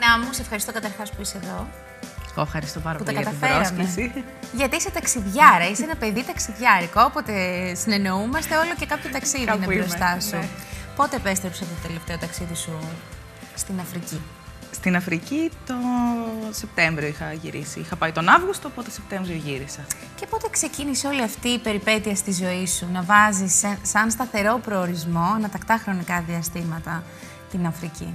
Να μου, σε ευχαριστώ καταρχάς που είσαι εδώ. Εγώ ευχαριστώ πάρα Που πολύ τα για την καταφέραμε. πρόσκληση. Γιατί είσαι ταξιδιάρα, είσαι ένα παιδί ταξιδιάρικο. Όποτε συνεννοούμαστε, όλο και κάποιο ταξίδι Κάπου είναι είμαι, μπροστά σου. ναι. Πότε επέστρεψε το τελευταίο ταξίδι σου στην Αφρική; Στην Αφρική το Σεπτέμβριο είχα γυρίσει. Είχα πάει τον Αύγουστο, οπότε Σεπτέμβριο γύρισα. Και πότε ξεκίνησε όλη αυτή η περιπέτεια στη ζωή σου, να βάζεις σε- σαν σταθερό προορισμό, ανατακτά χρονικά διαστήματα, την Αφρική;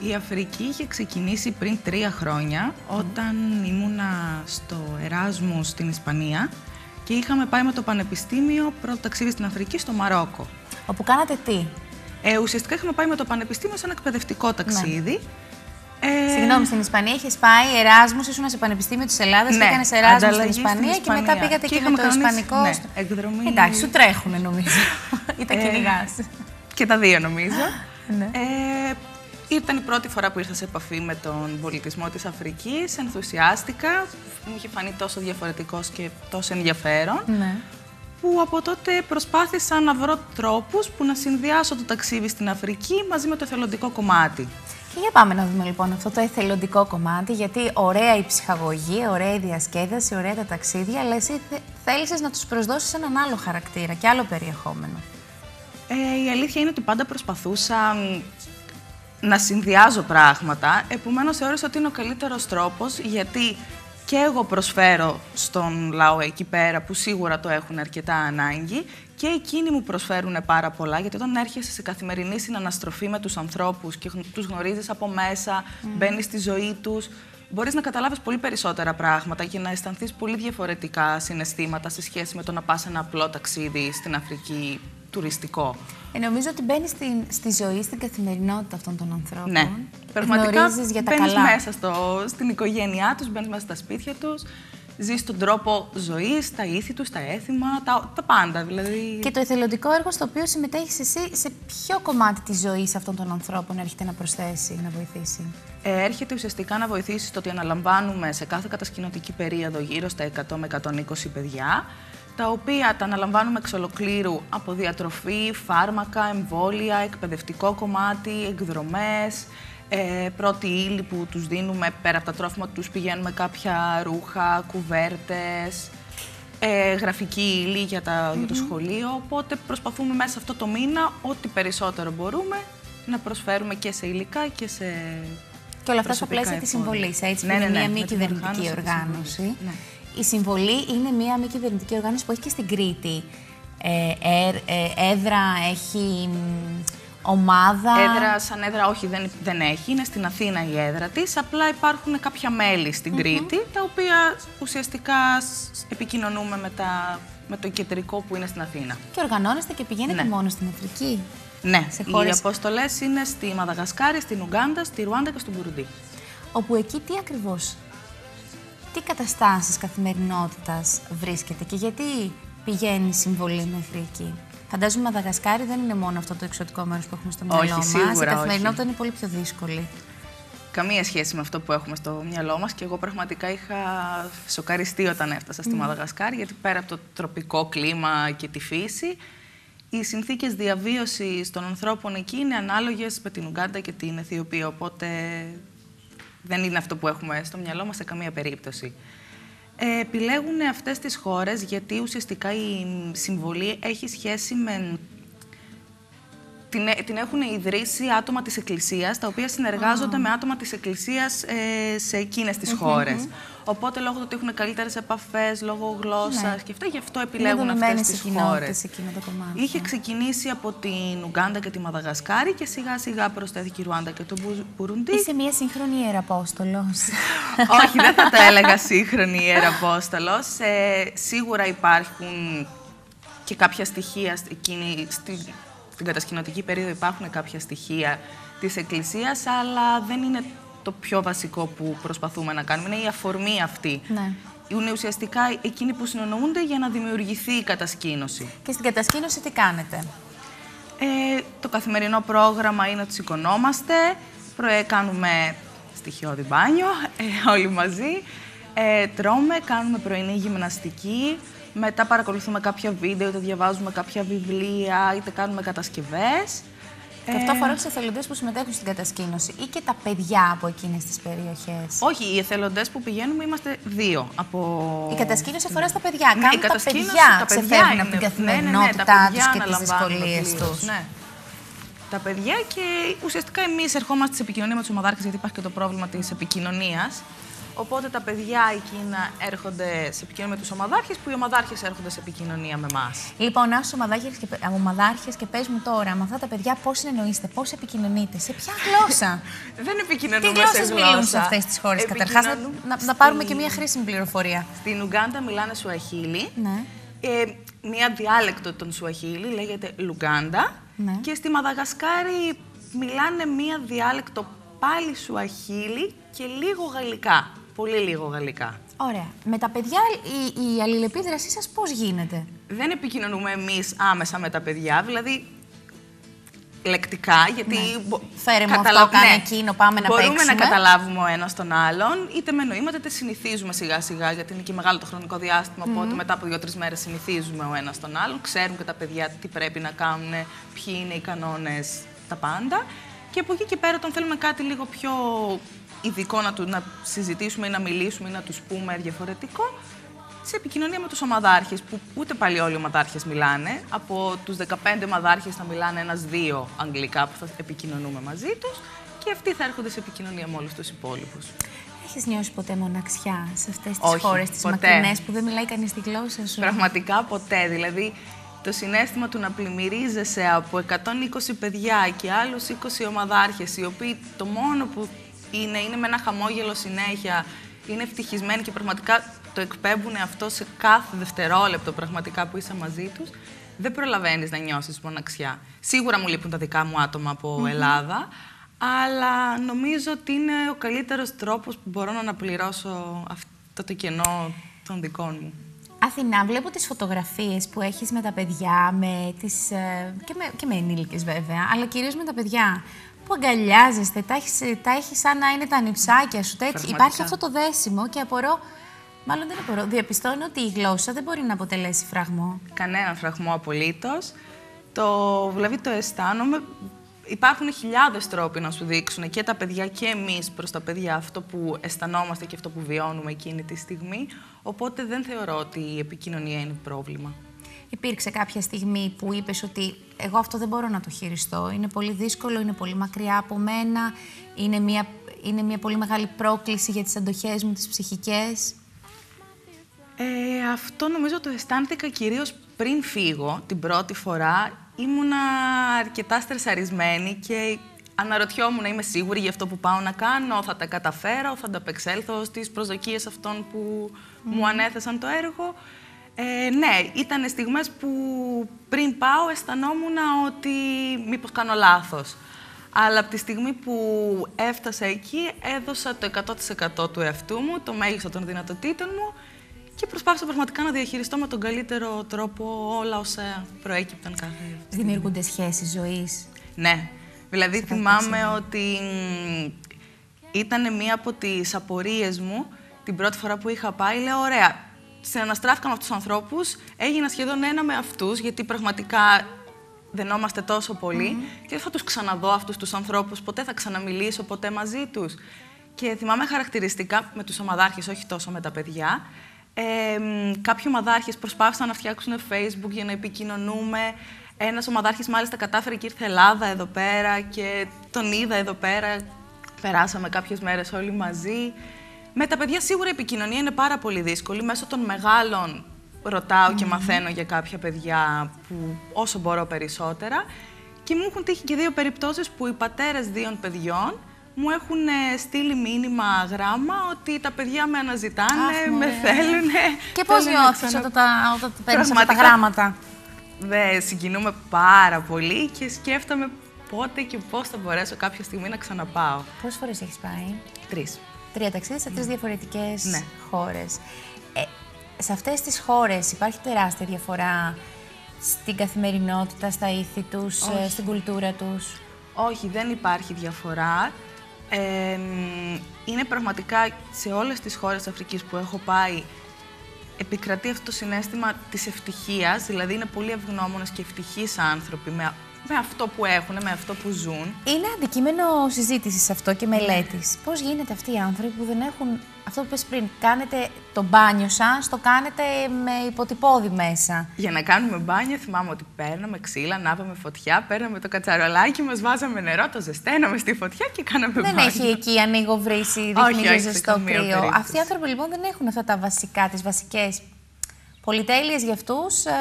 Η Αφρική είχε ξεκινήσει πριν τρία χρόνια, όταν ήμουνα στο Εράσμους στην Ισπανία και είχαμε πάει με το Πανεπιστήμιο πρώτο ταξίδι στην Αφρική, στο Μαρόκο. Όπου κάνατε τι; Ε, ουσιαστικά είχαμε πάει με το Πανεπιστήμιο σε ένα εκπαιδευτικό ταξίδι. Ε, Συγγνώμη, στην Ισπανία είχε πάει Εράσμους, ήσουν σε Πανεπιστήμιο της Ελλάδας Ναι, και έκανες Εράσμους στην ανταλλαγή στην Ισπανία και μετά Ισπανία. πήγατε Και και, με είχαμε το κανονίσει, Ισπανικό. ναι, στο- εκδρομή. Εντάξει, σου τρέχουνε νομίζω. Ή τα Ε, κυνηγάς. Και τα δύο νομίζω. Ναι. Ε, ήταν η πρώτη φορά που ήρθα σε επαφή με τον πολιτισμό της Αφρικής. Ενθουσιάστηκα. Μου είχε φανεί τόσο διαφορετικός και τόσο ενδιαφέρον. Ναι. Που από τότε προσπάθησα να βρω τρόπους που να συνδυάσω το ταξίδι στην Αφρική μαζί με το εθελοντικό κομμάτι. Και για πάμε να δούμε λοιπόν αυτό το εθελοντικό κομμάτι, γιατί ωραία η ψυχαγωγή, ωραία η διασκέδαση, ωραία τα ταξίδια, αλλά εσύ θε, θέλησες να τους προσδώσεις έναν άλλο χαρακτήρα και άλλο περιεχόμενο. Ε, η αλήθεια είναι ότι πάντα προσπαθούσα μ, να συνδυάζω πράγματα. Επομένως, θεώρησα ότι είναι ο καλύτερος τρόπος, γιατί και εγώ προσφέρω στον λαό εκεί πέρα, που σίγουρα το έχουν αρκετά ανάγκη, και εκείνοι μου προσφέρουν πάρα πολλά, γιατί όταν έρχεσαι σε καθημερινή συναναστροφή με τους ανθρώπους και γνω- τους γνωρίζεις από μέσα, μπαίνεις στη ζωή τους, μπορείς να καταλάβεις πολύ περισσότερα πράγματα και να αισθανθείς πολύ διαφορετικά συναισθήματα σε σχέση με το να πας ένα απλό ταξίδι στην Αφρική τουριστικό. Ε, νομίζω ότι μπαίνεις στη, στη ζωή, στην καθημερινότητα αυτών των ανθρώπων. Ναι. Πραγματικά Γνωρίζεις για τα μπαίνεις καλά. μέσα στο, στην οικογένειά τους, μπαίνεις μέσα στα σπίτια τους, ζεις τον τρόπο ζωής, τα ήθη τους, τα έθιμα, τα, τα πάντα. Δηλαδή... Και το εθελοντικό έργο στο οποίο συμμετέχεις εσύ, σε ποιο κομμάτι της ζωής αυτών των ανθρώπων έρχεται να προσθέσει, να βοηθήσει; Ε, έρχεται ουσιαστικά να βοηθήσει στο ότι αναλαμβάνουμε σε κάθε κατασκηνωτική περίοδο γύρω στα 100 με 120 παιδιά, τα οποία τα αναλαμβάνουμε εξ ολοκλήρου από διατροφή, φάρμακα, εμβόλια, εκπαιδευτικό κομμάτι, εκδρομές, ε, πρώτη ύλη που τους δίνουμε πέρα από τα τρόφιμα, τους πηγαίνουμε κάποια ρούχα, κουβέρτες, ε, γραφική ύλη για, τα, για το σχολείο, οπότε προσπαθούμε μέσα σε αυτό το μήνα ό,τι περισσότερο μπορούμε να προσφέρουμε και σε υλικά και σε Και όλα αυτά στα προσωπικά πλαίσια της εφόδια. συμβολής, έτσι, Ναι, που ναι, είναι ναι, μια μη με την κυβερνητική οργάνωση της οργάνωση. Συμβολής. Ναι. Η συμβολή είναι μια μη κυβερνητική οργάνωση που έχει και στην Κρήτη. Ε, ε, ε, έδρα, έχει μ, ομάδα. Έδρα, σαν έδρα, όχι, δεν, δεν έχει. Είναι στην Αθήνα η έδρα της. Απλά υπάρχουν κάποια μέλη στην Κρήτη, τα οποία ουσιαστικά σ- επικοινωνούμε με, τα, με το κεντρικό που είναι στην Αθήνα. Και οργανώνεστε και πηγαίνετε Ναι. μόνο στην Αφρική; Ναι, Σε οι χώρες- αποστολές είναι στη Μαδαγασκάρη, στην Ουγγάντα, στη Ρουάντα και στο Μπουρουντί. Όπου εκεί τι ακριβώς, τι καταστάσεις καθημερινότητας βρίσκεται και γιατί πηγαίνει συμβολή μέχρι εκεί; Φαντάζομαι η Μαδαγασκάρη δεν είναι μόνο αυτό το εξωτικό μέρος που έχουμε στο μυαλό Όχι, μας. σίγουρα Η καθημερινότητα όχι. είναι πολύ πιο δύσκολη. Καμία σχέση με αυτό που έχουμε στο μυαλό μας και εγώ πραγματικά είχα σοκαριστεί όταν έφτασα στη Μαδαγασκάρη γιατί πέρα από το τροπικό κλίμα και τη φύση οι συνθήκες διαβίωσης των ανθρώπων εκεί είναι ανάλογες με την Ουγγάντα και την Αιθιοπία οπότε δεν είναι αυτό που έχουμε στο μυαλό μας σε καμία περίπτωση. Ε, επιλέγουν αυτές τις χώρες γιατί ουσιαστικά η συμβολή έχει σχέση με την, ε- την έχουν ιδρύσει άτομα της Εκκλησίας, τα οποία συνεργάζονται με άτομα της Εκκλησίας ε, σε εκείνες τις χώρες. Οπότε, λόγω του ότι έχουν καλύτερες επαφές, λόγω γλώσσας Ναι. και αυτά, γι' αυτό Είναι επιλέγουν δομημένες αυτές οι τις κοινότητες χώρες. σε εκείνο το κομμάτι. Είχε ξεκινήσει από την Ουγγάντα και τη Μαδαγασκάρη και σιγά σιγά προσθέθηκε η Ρουάντα και το Μπου- Μπουρουντί. Είσαι μια σύγχρονη ιεραπόστολος. Όχι, δεν θα τα έλεγα σύγχρονη ιεραπόστολος. Ε, σίγουρα υπάρχουν και κάποια στοιχεία st- εκείνη, στη, στην κατασκηνωτική περίοδο υπάρχουν κάποια στοιχεία της Εκκλησίας, αλλά δεν είναι το πιο βασικό που προσπαθούμε να κάνουμε. Είναι η αφορμή αυτή. ναι. Είναι ουσιαστικά εκείνοι που συνεννοούνται για να δημιουργηθεί η κατασκήνωση. Και στην κατασκήνωση τι κάνετε; Ε, το καθημερινό πρόγραμμα είναι ότι σηκωνόμαστε, πρωί κάνουμε στοιχειώδη μπάνιο, ε, όλοι μαζί, ε, τρώμε, κάνουμε πρωινή γυμναστική, μετά παρακολουθούμε κάποια βίντεο, είτε διαβάζουμε κάποια βιβλία, είτε κάνουμε κατασκευές. Και αυτό αφορά τους εθελοντές που συμμετέχουν στην κατασκήνωση ή και τα παιδιά από εκείνες τις περιοχές; Όχι, οι εθελοντές που πηγαίνουμε είμαστε δύο. Από... Η κατασκήνωση αφορά στα παιδιά. Ναι, Κάνουν η τα κατασκήνωση- παιδιά τα παιδιά ξεφεύγουν είναι- από την ναι, ναι, ναι, καθημερινότητά τα τους παιδιά και τις αναλαμβάνουν δυσκολίες πλήρως, τους. Ναι. Τα παιδιά και ουσιαστικά εμείς ερχόμαστε σε επικοινωνία με τους ομαδάρχες, γιατί υπάρχει και το πρόβλημα της επικοινωνίας. Οπότε τα παιδιά εκείνα έρχονται σε επικοινωνία με τους ομαδάρχες, που οι ομαδάρχες έρχονται σε επικοινωνία με εμάς. Λοιπόν, άσου ομαδάρχες και, ομαδάρχες και πες μου τώρα, με αυτά τα παιδιά πώς συνεννοείστε, πώς επικοινωνείτε, σε ποια γλώσσα; Δεν Τι επικοινωνούμε γλώσσες σε μιλούν σε γλώσσα. αυτές τις χώρες, καταρχάς, να, Επικοινωνούμε να, να πάρουμε στη- και μια χρήσιμη πληροφορία. Στην Ουγκάντα μιλάνε Σουαχίλι. Ναι. Ε, μία διάλεκτο των Σουαχίλι λέγεται Λουγκάντα. Ναι. Και στη Μαδαγασκάρη μιλάνε μία διάλεκτο πάλι Σουαχίλι και λίγο γαλλικά. Πολύ λίγο γαλλικά. Ωραία. Με τα παιδιά η, η αλληλεπίδρασή σας πώς γίνεται; Δεν επικοινωνούμε εμείς άμεσα με τα παιδιά, δηλαδή λεκτικά, γιατί... μπο- Ναι. Φέρε μου καταλα- αυτό, κάνε εκείνο, πάμε να Μπορούμε παίξουμε. να καταλάβουμε ο ένας τον άλλον, είτε με νοήματα, είτε συνηθίζουμε σιγά-σιγά, γιατί είναι και μεγάλο το χρονικό διάστημα, οπότε μετά από δύο-τρεις μέρες συνηθίζουμε ο ένας τον άλλον, ξέρουν και τα παιδιά τι πρέπει να κάνουν, ποιοι είναι οι κανόνες, τα πάντα. Και από εκεί και πέρα, όταν θέλουμε κάτι λίγο πιο ειδικό να, του, να συζητήσουμε ή να μιλήσουμε ή να τους πούμε διαφορετικό, σε επικοινωνία με τους ομαδάρχες, που ούτε πάλι όλοι οι ομαδάρχες μιλάνε. Από τους 15 ομαδάρχες θα μιλάνε ένας-δύο αγγλικά που θα επικοινωνούμε μαζί τους και αυτοί θα έρχονται σε επικοινωνία με όλους τους υπόλοιπους. Έχεις νιώσει ποτέ μοναξιά σε αυτές τις Όχι, χώρες, τις ποτέ. μακρινές που δεν μιλάει κανείς τη γλώσσα σου; Πραγματικά ποτέ. Δηλαδή, το συνέστημα του να πλημμυρίζεσαι από 120 παιδιά και άλλους 20 ομαδάρχες, οι οποίοι το μόνο που είναι, είναι με ένα χαμόγελο συνέχεια, είναι ευτυχισμένοι και πραγματικά το εκπέμπουν αυτό σε κάθε δευτερόλεπτο πραγματικά που είσαι μαζί τους, δεν προλαβαίνεις να νιώσεις μοναξιά. Σίγουρα μου λείπουν τα δικά μου άτομα από Ελλάδα, αλλά νομίζω ότι είναι ο καλύτερος τρόπος που μπορώ να αναπληρώσω αυτό το κενό των δικών μου. Αθηνά, βλέπω τις φωτογραφίες που έχεις με τα παιδιά, με τις, ε, και, με, και με ενήλικες βέβαια, αλλά κυρίως με τα παιδιά που αγκαλιάζεστε, τα έχεις, ε, τα έχεις σαν να είναι τα νυψάκια σου. τέτοια. Πραγματικά. Υπάρχει αυτό το δέσιμο και απορώ, μάλλον δεν απορώ, διαπιστώνω ότι η γλώσσα δεν μπορεί να αποτελέσει φραγμό. κανέναν φραγμό απολύτως. Το, δηλαδή το αισθάνομαι. Υπάρχουν χιλιάδες τρόποι να σου δείξουν και τα παιδιά και εμείς προς τα παιδιά αυτό που αισθανόμαστε και αυτό που βιώνουμε εκείνη τη στιγμή. Οπότε δεν θεωρώ ότι η επικοινωνία είναι πρόβλημα. Υπήρξε κάποια στιγμή που είπες ότι εγώ αυτό δεν μπορώ να το χειριστώ. Είναι πολύ δύσκολο, είναι πολύ μακριά από μένα, είναι μια, είναι μια πολύ μεγάλη πρόκληση για τις αντοχές μου, τις ψυχικές. Ε, αυτό νομίζω το αισθάνθηκα κυρίως πριν φύγω την πρώτη φορά. Ήμουνα αρκετά στρεσαρισμένη και αναρωτιόμουν να είμαι σίγουρη για αυτό που πάω να κάνω, θα τα καταφέρω, θα ανταπεξέλθω στις προσδοκίες αυτών που μου ανέθεσαν το έργο. Ε, ναι, ήταν στιγμές που πριν πάω αισθανόμουν ότι μήπως κάνω λάθος. Αλλά από τη στιγμή που έφτασα εκεί, έδωσα το 100% του εαυτού μου, το μέγιστο των δυνατοτήτων μου και προσπάθησα πραγματικά να διαχειριστώ με τον καλύτερο τρόπο όλα όσα προέκυπταν κάθε. Δημιουργούνται σχέσεις ζωής; Ναι. Δηλαδή θυμάμαι ότι ήταν μία από τις απορίες μου την πρώτη φορά που είχα πάει. Λέω, ωραία, συναναστράφηκα με αυτούς τους ανθρώπους, έγινα σχεδόν ένα με αυτούς, γιατί πραγματικά δενόμαστε τόσο πολύ και δεν θα τους ξαναδώ αυτούς τους ανθρώπους, ποτέ θα ξαναμιλήσω ποτέ μαζί τους. Και θυμάμαι χαρακτηριστικά με τους ομαδάρχες, όχι τόσο με τα παιδιά, ε, μ, κάποιοι ομαδάρχες προσπάθησαν να φτιάξουν Facebook για να επικοινωνούμε. Ένας ομαδάρχης μάλιστα κατάφερε και ήρθε Ελλάδα εδώ πέρα και τον είδα εδώ πέρα. Περάσαμε κάποιες μέρες όλοι μαζί. Με τα παιδιά σίγουρα η επικοινωνία είναι πάρα πολύ δύσκολη. Μέσω των μεγάλων ρωτάω και μαθαίνω για κάποια παιδιά που όσο μπορώ περισσότερα. Και μου έχουν τύχει και δύο περιπτώσεις που οι πατέρες δύο παιδιών μου έχουν ε, στείλει μήνυμα γράμμα ότι τα παιδιά με αναζητάνε, Αχ, με μωρέ. θέλουν. Και πώς νιώθεις όταν, τα, όταν παίρνεις αυτά τα Πραγματικά. γράμματα; Δε, συγκινούμε πάρα πολύ και σκέφτομαι πότε και πώς θα μπορέσω κάποια στιγμή να ξαναπάω. Πόσες φορές έχεις πάει; Τρεις. Τρία ταξίδια σε τρεις διαφορετικές Ναι. χώρες. Ε, σε αυτές τις χώρες υπάρχει τεράστια διαφορά στην καθημερινότητα, στα ήθη τους, ε, Όχι. στην κουλτούρα τους; Όχι, δεν υπάρχει διαφορά. Ε, μ, είναι πραγματικά σε όλες τις χώρες της Αφρικής που έχω πάει επικρατεί αυτό το συνέστημα της ευτυχίας, δηλαδή είναι πολύ ευγνώμονες και ευτυχείς άνθρωποι με με αυτό που έχουν, με αυτό που ζουν. Είναι αντικείμενο συζήτησης αυτό και μελέτης. Πώς γίνεται αυτοί οι άνθρωποι που δεν έχουν αυτό που πες πριν, κάνετε το μπάνιο σας, το κάνετε με υποτυπώδη μέσα; Για να κάνουμε μπάνιο, θυμάμαι ότι παίρναμε ξύλα, ανάβαμε φωτιά, παίρναμε το κατσαρολάκι μας, βάζαμε νερό, το ζεσταίναμε στη φωτιά και κάναμε δεν μπάνιο. Δεν έχει εκεί ανοίγω βρύση, δείχνει ζεστό κρύο. Αυτοί οι άνθρωποι λοιπόν δεν έχουν αυτά τα βασικά, τις βασικές πολυτέλειες για αυτούς, ε,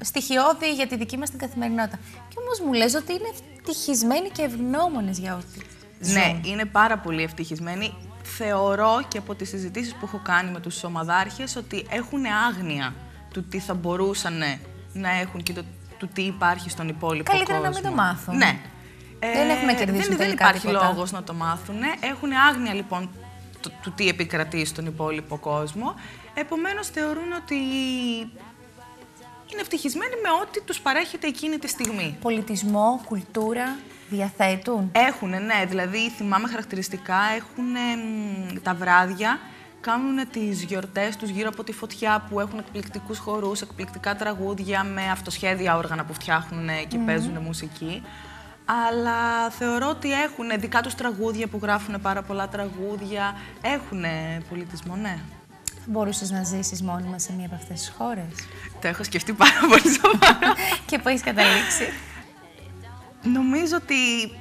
στοιχειώδη για τη δική μας την καθημερινότητα. Και όμως μου λες ότι είναι ευτυχισμένοι και ευγνώμονες για ό,τι Ναι, είναι πάρα πολύ ευτυχισμένοι. Θεωρώ και από τις συζητήσεις που έχω κάνει με τους ομαδάρχες ότι έχουν άγνοια του τι θα μπορούσαν να έχουν και το, του τι υπάρχει στον υπόλοιπο Καλύτερα κόσμο. να μην το μάθουν. Ναι. Δεν έχουμε κερδίσει δεν, δεν υπάρχει λόγος να το μάθουν. Έχουν άγνοια λοιπόν του τι επικρατεί στον υπόλοιπο κόσμο. Επομένως θεωρούν ότι είναι ευτυχισμένοι με ό,τι τους παρέχεται εκείνη τη στιγμή. Πολιτισμό, κουλτούρα, διαθέτουν. Έχουν, ναι. Δηλαδή, θυμάμαι χαρακτηριστικά, έχουν τα βράδια, κάνουν τις γιορτές τους γύρω από τη φωτιά που έχουν εκπληκτικούς χορούς, εκπληκτικά τραγούδια με αυτοσχέδια όργανα που φτιάχνουν και mm παίζουν μουσική. Αλλά θεωρώ ότι έχουν δικά τους τραγούδια που γράφουν πάρα πολλά τραγούδια. Έχουν πολιτισμό, ναι. Μπορούσες να ζήσεις μόνιμα σε μία από αυτές τις χώρες; Το έχω σκεφτεί πάρα πολύ σοβαρά. και πού έχεις καταλήξει; Νομίζω ότι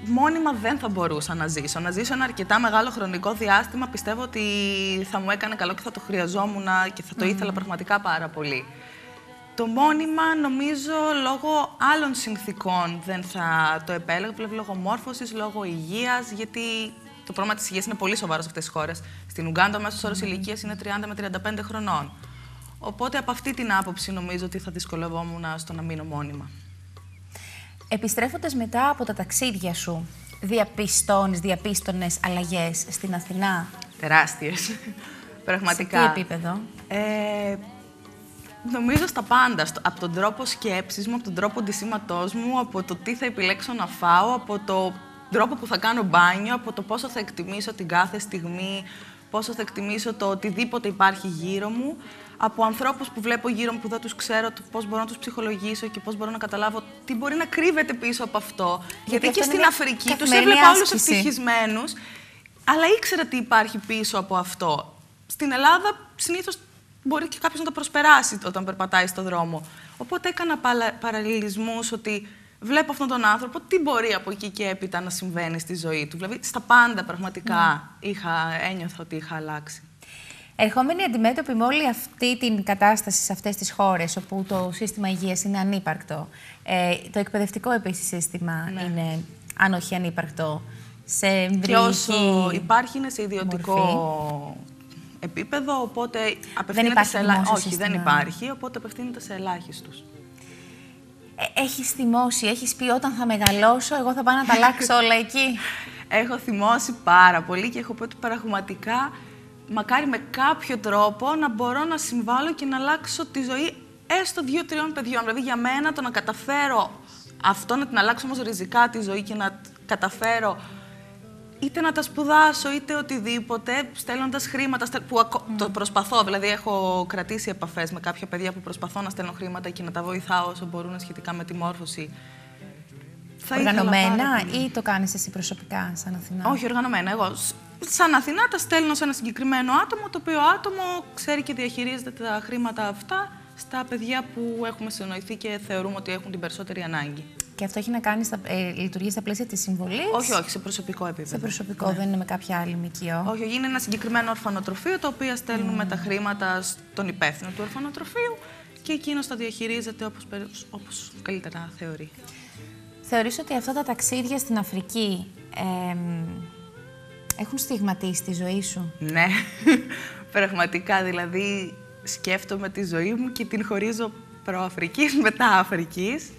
μόνιμα δεν θα μπορούσα να ζήσω. Να ζήσω ένα αρκετά μεγάλο χρονικό διάστημα πιστεύω ότι θα μου έκανε καλό και θα το χρειαζόμουν και θα το ήθελα πραγματικά πάρα πολύ. Το μόνιμα νομίζω λόγω άλλων συνθήκων δεν θα το επέλεγα, λόγω μόρφωσης, λόγω υγείας, γιατί το πρόβλημα της υγείας είναι πολύ σοβαρός σε αυτές τις χώρες. Στην Ουγγάντα, ο μέσος όρος ηλικίας είναι 30 με 35 χρονών. Οπότε από αυτή την άποψη νομίζω ότι θα δυσκολευόμουν στο να μείνω μόνιμα. Επιστρέφοντας μετά από τα ταξίδια σου, διαπιστώνεις, διαπίστωνες αλλαγές στην Αθηνά; Τεράστιες. Πραγματικά. Σε τι επίπεδο; Ε, νομίζω στα πάντα. Από τον τρόπο σκέψης μου, από τον τρόπο ντυσίματός μου, από το τι θα επιλέξω να φάω, από το τρόπο που θα κάνω μπάνιο, από το πόσο θα εκτιμήσω την κάθε στιγμή, πόσο θα εκτιμήσω το οτιδήποτε υπάρχει γύρω μου, από ανθρώπους που βλέπω γύρω μου που δεν τους ξέρω, πώς μπορώ να τους ψυχολογήσω και πώς μπορώ να καταλάβω τι μπορεί να κρύβεται πίσω από αυτό. Γιατί, και στην Αφρική τους έβλεπα όλους ευτυχισμένους, αλλά ήξερα τι υπάρχει πίσω από αυτό. Στην Ελλάδα συνήθως μπορεί και κάποιος να το προσπεράσει όταν περπατάει στον δρόμο. Οπότε έκανα παραλληλισμούς ότι βλέπω αυτόν τον άνθρωπο, τι μπορεί από εκεί και έπειτα να συμβαίνει στη ζωή του; Δηλαδή, στα πάντα πραγματικά ναι. είχα, ένιωθα ότι είχα αλλάξει. Ερχόμενοι αντιμέτωποι με όλη αυτή την κατάσταση σε αυτές τις χώρες όπου το σύστημα υγείας είναι ανύπαρκτο, ε, το εκπαιδευτικό επίσης σύστημα ναι. είναι, αν όχι ανύπαρκτο, σε εμβρυϊκή Και όσο υπάρχει είναι σε ιδιωτικό επίπεδο, οπότε απευθύνεται σε ελάχιστους. Όχι, δεν υπάρχει, οπότε απευθύνεται σε ελάχιστους. Ε, έχεις θυμώσει, έχεις πει όταν θα μεγαλώσω, εγώ θα πάω να τα αλλάξω όλα εκεί. Έχω θυμώσει πάρα πολύ και έχω πει ότι πραγματικά μακάρι με κάποιο τρόπο να μπορώ να συμβάλλω και να αλλάξω τη ζωή έστω δύο-τριών παιδιών. Δηλαδή για μένα το να καταφέρω αυτό, να την αλλάξω όμως ριζικά τη ζωή και να καταφέρω είτε να τα σπουδάσω, είτε οτιδήποτε, στέλνοντας χρήματα. που το προσπαθώ. Δηλαδή, έχω κρατήσει επαφές με κάποια παιδιά που προσπαθώ να στέλνω χρήματα και να τα βοηθάω όσο μπορούν σχετικά με τη μόρφωση. Θα οργανωμένα ή το κάνεις εσύ προσωπικά, σαν Αθηνά; Όχι, οργανωμένα. Εγώ σαν Αθηνά τα στέλνω σε ένα συγκεκριμένο άτομο, το οποίο άτομο ξέρει και διαχειρίζεται τα χρήματα αυτά στα παιδιά που έχουμε συνοηθεί και θεωρούμε ότι έχουν την περισσότερη ανάγκη. Και αυτό έχει να κάνει, στα, ε, λειτουργεί στα πλαίσια της συμβολής. Όχι, όχι, σε προσωπικό επίπεδο. Σε προσωπικό, ναι. δεν είναι με κάποια άλλη μικιό. Όχι, είναι ένα συγκεκριμένο ορφανοτροφείο το οποίο στέλνουμε mm. τα χρήματα στον υπεύθυνο του ορφανοτροφείου και εκείνος τα διαχειρίζεται όπως όπως καλύτερα θεωρεί. Θεωρείς ότι αυτά τα ταξίδια στην Αφρική ε, έχουν στιγματίσει τη ζωή σου; Ναι, πραγματικά. Δηλαδή, σκέφτομαι τη ζωή μου και την χωρίζω προ-Αφρικής μετά Αφρικής.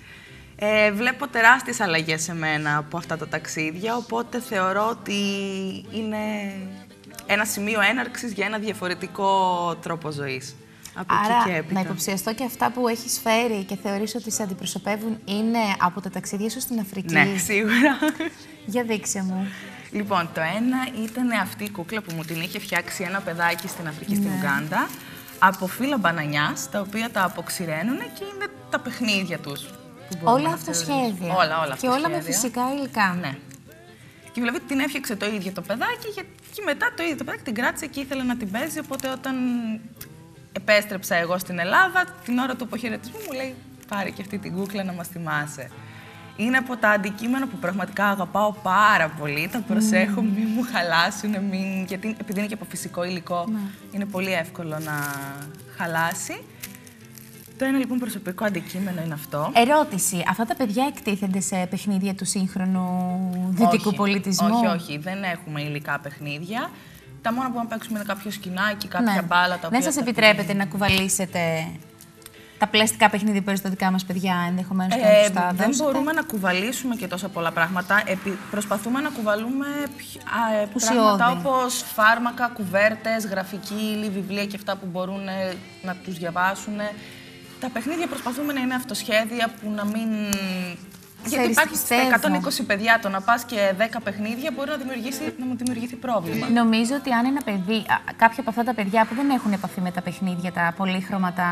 Ε, βλέπω τεράστιες αλλαγές σε μένα από αυτά τα ταξίδια, οπότε θεωρώ ότι είναι ένα σημείο έναρξης για ένα διαφορετικό τρόπο ζωής. Από Άρα, εκεί και να υποψιαστώ και αυτά που έχεις φέρει και θεωρείς ότι σε αντιπροσωπεύουν είναι από τα ταξίδια σου στην Αφρική; Ναι, σίγουρα. Για δείξε μου. Λοιπόν, το ένα ήταν αυτή η κούκλα που μου την είχε φτιάξει ένα παιδάκι στην Αφρική, στην ναι. Ουγγάντα, από φύλλα μπανανιάς, τα οποία τα αποξηραίνουν και είναι τα παιχνίδια τους. Που μπορούμε Όλα να αυτοσχέδια. θεωρήσουμε. Όλα, όλα Και όλα με αυτοσχέδια. φυσικά υλικά. Ναι. Και δηλαδή την έφτιαξε το ίδιο το παιδάκι και, και μετά το ίδιο το παιδάκι την κράτησε και ήθελε να την παίζει. Οπότε όταν επέστρεψα εγώ στην Ελλάδα, την ώρα του αποχαιρετισμού μου λέει πάρε και αυτή την κούκλα να μας θυμάσαι. Είναι από τα αντικείμενα που πραγματικά αγαπάω πάρα πολύ. Τα προσέχω, μην μου χαλάσουν, μην... γιατί επειδή είναι και από φυσικό υλικό, είναι πολύ εύκολο να χαλάσει. Το ένα λοιπόν προσωπικό αντικείμενο είναι αυτό. Ερώτηση. Αυτά τα παιδιά εκτίθενται σε παιχνίδια του σύγχρονου δυτικού όχι, πολιτισμού; Όχι, όχι, δεν έχουμε υλικά παιχνίδια. Τα μόνα που μπορούμε να παίξουμε είναι κάποιο σκηνάκι, κάποια Ναι. μπάλα. Τα οποία Δεν σας τα επιτρέπεται να κουβαλήσετε τα πλαστικά παιχνίδια που παίζουν τα δικά μας παιδιά ενδεχομένως και να Ε, τους τα δεν δώσετε; μπορούμε να κουβαλήσουμε και τόσα πολλά πράγματα. Επι- προσπαθούμε να κουβαλούμε πιο- α, ε, Ουσιώδη. πράγματα όπως φάρμακα, κουβέρτες, γραφική ύλη, βιβλία και αυτά που μπορούν ε, να τους διαβάσουν. Τα παιχνίδια προσπαθούμε να είναι αυτοσχέδια που να μην... Γιατί Ξέρεις, υπάρχει πιστεύω. 120 παιδιά, το να πας και 10 παιχνίδια μπορεί να, δημιουργήσει, να μου δημιουργηθεί πρόβλημα. Νομίζω ότι αν ένα παιδί, α, κάποια από αυτά τα παιδιά που δεν έχουν επαφή με τα παιχνίδια, τα πολύχρωμα, τα,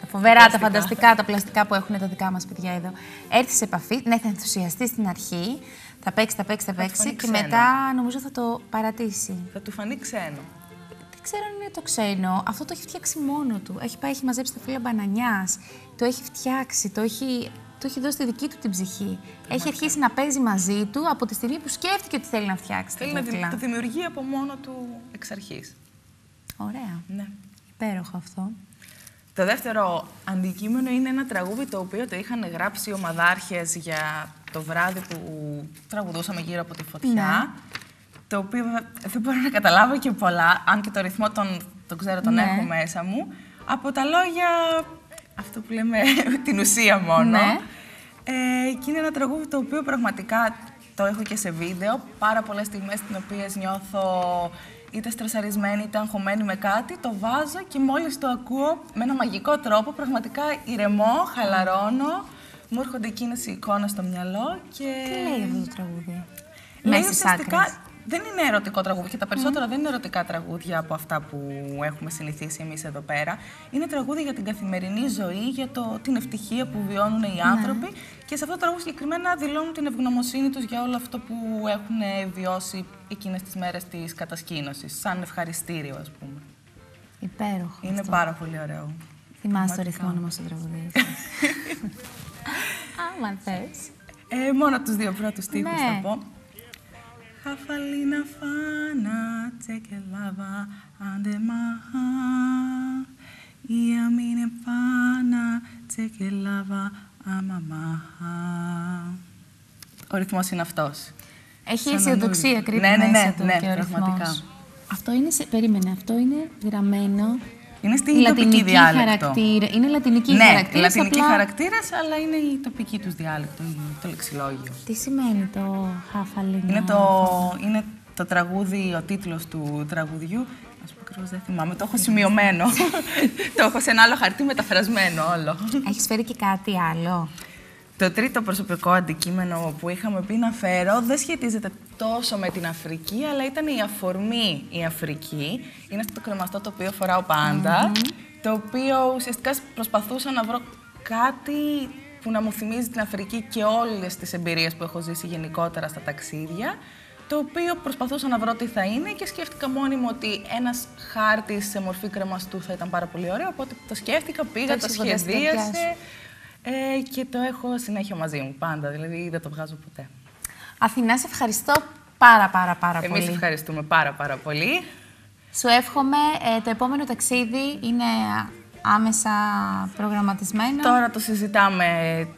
τα φοβερά, τα, πλαστικά. φανταστικά, τα πλαστικά που έχουν τα δικά μας παιδιά εδώ, έρθεις σε επαφή, ναι, θα ενθουσιαστεί στην αρχή, θα παίξεις, θα παίξεις, θα του παίξεις φανεί και ξένο. μετά νομίζω θα το παρατήσει. Θα του φανεί ξένο. Δεν ξέρω αν είναι το ξένο. Αυτό το έχει φτιάξει μόνο του. Έχει πάει, έχει μαζέψει τα φύλλα μπανανιάς. Το έχει φτιάξει, το έχει, το έχει δώσει τη δική του την ψυχή. Έχει αρχίσει να παίζει μαζί του από τη στιγμή που σκέφτηκε ότι θέλει να φτιάξει. Θέλει την να δη- κούκλα. το δημιουργεί από μόνο του εξ αρχής. Ωραία. Ναι. Υπέροχο αυτό. Το δεύτερο αντικείμενο είναι ένα τραγούδι το οποίο το είχαν γράψει οι ομαδάρχες για το βράδυ που τραγουδούσαμε γύρω από τη φωτιά. Ναι. Το οποίο βέβαια δεν μπορώ να καταλάβω και πολλά, αν και το ρυθμό τον, τον ξέρω, τον Ναι. έχω μέσα μου. Από τα λόγια, αυτό που λέμε την ουσία μόνο. Ναι. Ε, και είναι ένα τραγούδι το οποίο πραγματικά το έχω και σε βίντεο. Πάρα πολλές στιγμές τις οποίες νιώθω είτε στρεσαρισμένη είτε αγχωμένη με κάτι, το βάζω και μόλις το ακούω με ένα μαγικό τρόπο, πραγματικά ηρεμώ, χαλαρώνω, μου έρχονται εκείνες οι εικόνες στο μυαλό και... Τι λέει αυτό το τραγούδι; Λέει Μέσα στις ουσιαστικά, άκρες. Δεν είναι ερωτικό τραγούδι και τα περισσότερα δεν είναι ερωτικά τραγούδια από αυτά που έχουμε συνηθίσει εμείς εδώ πέρα. Είναι τραγούδι για την καθημερινή ζωή, για το, την ευτυχία που βιώνουν οι άνθρωποι και σε αυτό το τραγούδι συγκεκριμένα δηλώνουν την ευγνωμοσύνη τους για όλο αυτό που έχουν βιώσει εκείνες τις μέρες της κατασκήνωσης, σαν ευχαριστήριο ας πούμε. Υπέροχο. Είναι αυτό. πάρα πολύ ωραίο. Θυμάσαι το Πραγματικά. ρυθμό να μας το τραγουδίσεις. Άμα θες. Ε, μόνο τους δύο πρώτους στίχους Ναι. θα πω. Χαφαλίνα φάνα τσεκελάβα αντεμαχά Η αμίνε φάνα τσεκελάβα αμαμαχά Ο ρυθμός είναι αυτός. Έχει Σαν αισιοδοξία ονούλη. κρύβει Ναι, ναι, μέσα ναι, του ναι, και ο ρυθμός. πραγματικά. Αυτό είναι, σε... περίμενε, αυτό είναι γραμμένο Είναι στη τοπική λατινική διάλεκτο. χαρακτήρα. Είναι λατινική Ναι, χαρακτήρα. λατινική χαρακτήρας, αλλά είναι η τοπική τους διάλεκτο, το λεξιλόγιο. Τι σημαίνει το χαφαλινό. Είναι το, είναι το τραγούδι, ο τίτλος του τραγουδιού. Ας πω ακριβώς δεν θυμάμαι, το έχω σημειωμένο. το έχω σε ένα άλλο χαρτί μεταφρασμένο όλο. Έχεις φέρει και κάτι άλλο; Το τρίτο προσωπικό αντικείμενο που είχαμε πει να φέρω δεν σχετίζεται τόσο με την Αφρική, αλλά ήταν η αφορμή η Αφρική. Είναι αυτό το κρεμαστό το οποίο φοράω πάντα, το οποίο ουσιαστικά προσπαθούσα να βρω κάτι που να μου θυμίζει την Αφρική και όλες τις εμπειρίες που έχω ζήσει γενικότερα στα ταξίδια, το οποίο προσπαθούσα να βρω τι θα είναι και σκέφτηκα μόνη μου ότι ένας χάρτης σε μορφή κρεμαστού θα ήταν πάρα πολύ ωραίο, οπότε το σκέφτηκα, πήγα, Το το έχεις φανταστεί τα σχεδίασε. Πιάσου. Ε, και το έχω συνέχεια μαζί μου πάντα, δηλαδή δεν το βγάζω ποτέ. Αθηνά, σε ευχαριστώ πάρα πάρα πάρα Εμείς πολύ. ευχαριστούμε πάρα πάρα πολύ. Σου εύχομαι ε, το επόμενο ταξίδι είναι άμεσα προγραμματισμένο. Τώρα το συζητάμε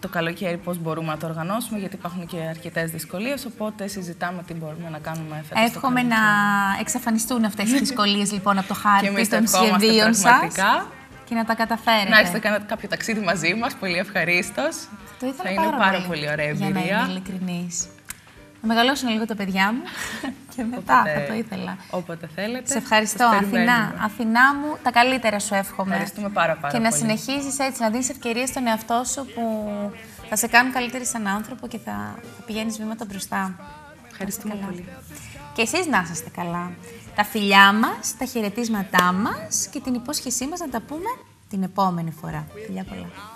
το καλοκαίρι πώς μπορούμε να το οργανώσουμε, γιατί υπάρχουν και αρκετές δυσκολίες, οπότε συζητάμε τι μπορούμε να κάνουμε φέτος το Εύχομαι να καλοκαίρι. εξαφανιστούν αυτές οι δυσκολίες λοιπόν από το Και χάρτη εμείς το των ευχόμαστε σχεδίων σας πραγματικά. Και να τα καταφέρετε. Να έχετε κάνει κάποιο ταξίδι μαζί μας, πολύ ευχαρίστως. Το ήθελα Θα είναι πάρα πολύ ωραία Για να εμπειρία. είμαι ειλικρινής. Να μεγαλώσουν λίγο τα παιδιά μου και μετά Όποτε- θα το ήθελα. Όποτε θέλετε. Σε ευχαριστώ, σας Αθηνά. περιμένουμε. Αθηνά μου, τα καλύτερα σου εύχομαι. Ευχαριστούμε πάρα, πάρα Και να πολύ. συνεχίζεις έτσι, να δίνεις ευκαιρίες στον εαυτό σου που θα σε κάνουν καλύτερη σαν άνθρωπο και θα, θα πηγαίνεις βήματα μπροστά. Ευχαριστούμε καλά. πολύ. Και εσείς να είσαστε καλά. Τα φιλιά μας, τα χαιρετίσματά μας και την υπόσχεσή μας να τα πούμε την επόμενη φορά. Φιλιά πολλά.